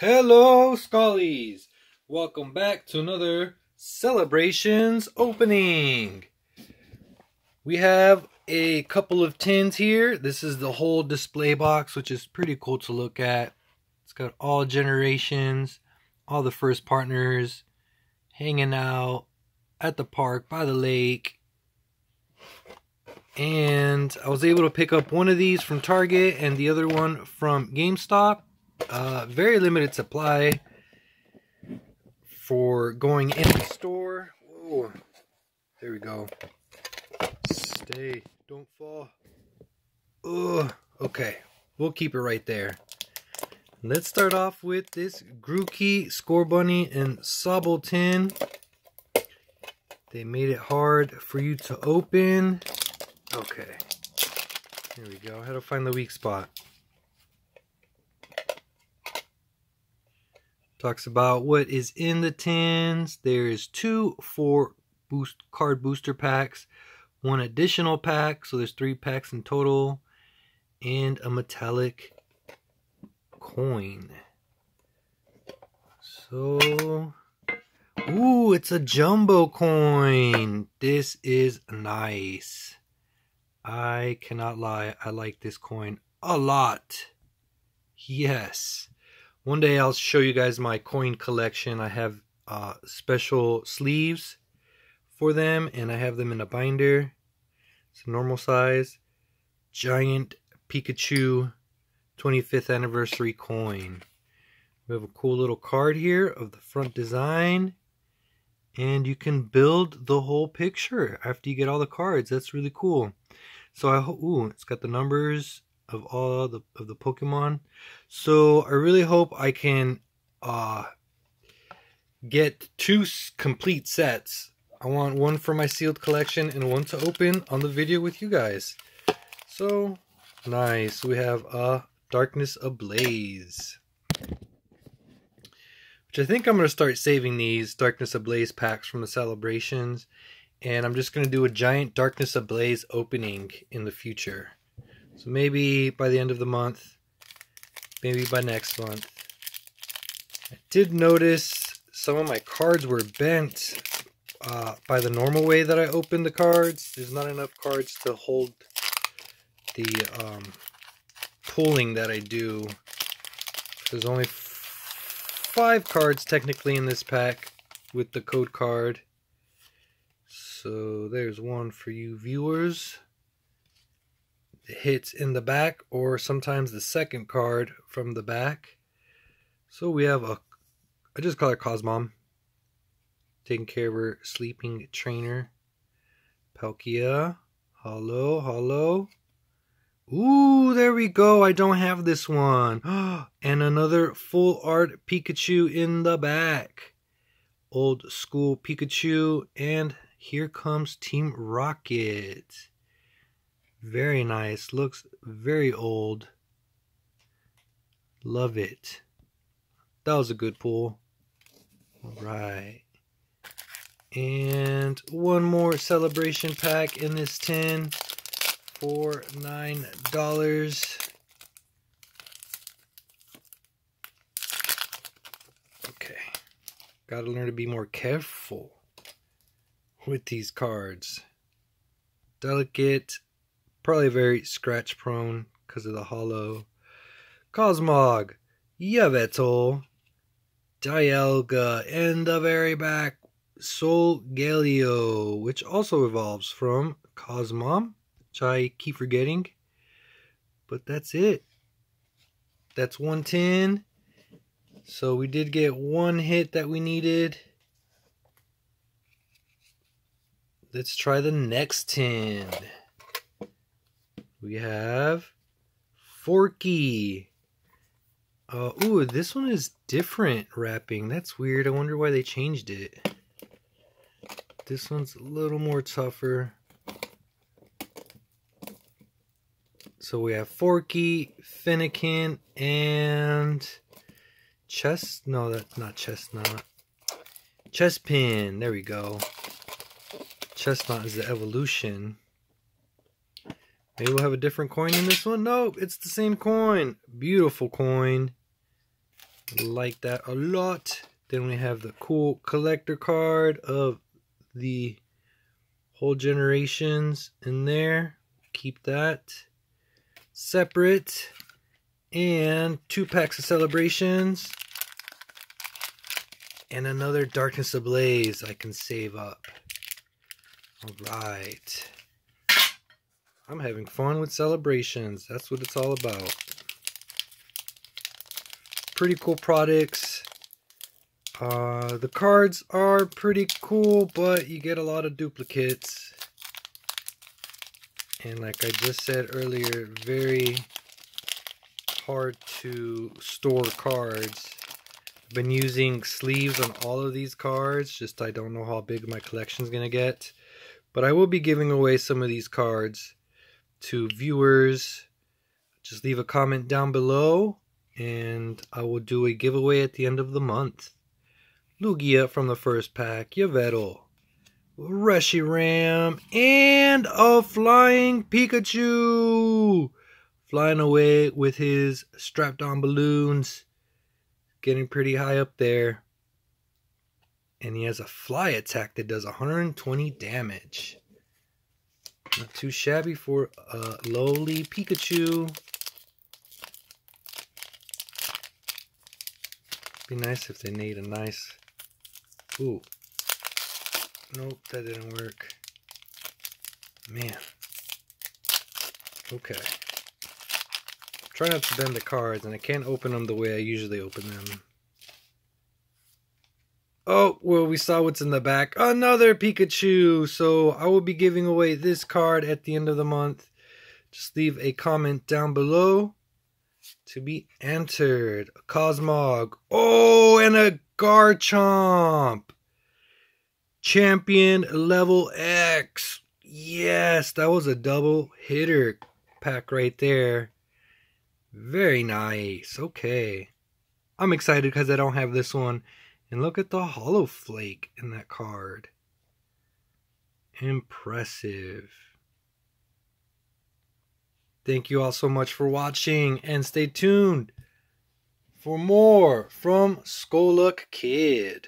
Hello, Scullies! Welcome back to another Celebrations opening. We have a couple of tins here. This is the whole display box, which is pretty cool to look at. It's got all generations, all the first partners, hanging out at the park by the lake. And I was able to pick up one of these from Target and the other one from GameStop uh, very limited supply for going in the store. Whoa. There we go. Stay. Don't fall. Ugh. Okay. We'll keep it right there. Let's start off with this Grookey, Scorbunny, and Sobble tin. They made it hard for you to open. Okay. Here we go. How to find the weak spot. Talks about what is in the tins. There's two four boost card booster packs, one additional pack, so there's three packs in total, and a metallic coin. So, ooh, it's a jumbo coin. This is nice. I cannot lie, I like this coin a lot. Yes. One day I'll show you guys my coin collection. I have uh, special sleeves for them and I have them in a binder. It's a normal size. Giant Pikachu 25th anniversary coin. We have a cool little card here of the front design. And you can build the whole picture after you get all the cards. That's really cool. So I hope, ooh, it's got the numbers of all the of the Pokemon. So I really hope I can uh, get two complete sets. I want one for my sealed collection and one to open on the video with you guys. So nice. We have a uh, Darkness Ablaze. Which I think I'm going to start saving these Darkness Ablaze packs from the celebrations. And I'm just going to do a giant Darkness Ablaze opening in the future. So maybe by the end of the month, maybe by next month. I did notice some of my cards were bent uh, by the normal way that I opened the cards. There's not enough cards to hold the um, pulling that I do. There's only five cards technically in this pack with the code card. So there's one for you viewers hits in the back or sometimes the second card from the back. So we have a, I just call her Cosmom, taking care of her sleeping trainer. Palkia, hello, hello. Ooh, there we go. I don't have this one. and another full art Pikachu in the back. Old school Pikachu. And here comes Team Rocket. Very nice. Looks very old. Love it. That was a good pull. All right. And one more celebration pack in this tin for $9. Okay. Gotta learn to be more careful with these cards. Delicate Probably very scratch prone because of the hollow. Cosmog, Yveltal, Dialga, and the very back Solgaleo, which also evolves from Cosmoem, which I keep forgetting. But that's it. That's 110. So we did get one hit that we needed. Let's try the next 10 we have Froakie. Uh, ooh, this one is different wrapping. That's weird. I wonder why they changed it. This one's a little more tougher. So we have Froakie, Fennekin, and Chest. No, that's not Chestnut. Chespin. There we go. Chestnut is the evolution. Maybe we'll have a different coin in this one. Nope, it's the same coin. Beautiful coin. like that a lot. Then we have the cool collector card of the whole generations in there. Keep that separate. And two packs of celebrations. And another Darkness Ablaze I can save up. Alright. I'm having fun with celebrations. That's what it's all about. Pretty cool products. Uh, the cards are pretty cool, but you get a lot of duplicates. And like I just said earlier, very hard to store cards. I've been using sleeves on all of these cards, just I don't know how big my collection is going to get. But I will be giving away some of these cards to viewers. Just leave a comment down below and I will do a giveaway at the end of the month. Lugia from the first pack, Yveltal, Reshiram, and a flying Pikachu! Flying away with his strapped on balloons. Getting pretty high up there. And he has a fly attack that does 120 damage. Not too shabby for uh, a lowly Pikachu. Be nice if they made a nice... Ooh. Nope, that didn't work. Man. Okay. Try not to bend the cards, and I can't open them the way I usually open them. Oh, well, we saw what's in the back. Another Pikachu. So I will be giving away this card at the end of the month. Just leave a comment down below to be entered. A Cosmog. Oh, and a Garchomp. Champion level X. Yes, that was a double hitter pack right there. Very nice. Okay. I'm excited because I don't have this one. And look at the hollow flake in that card. Impressive. Thank you all so much for watching and stay tuned for more from SkulLuckid.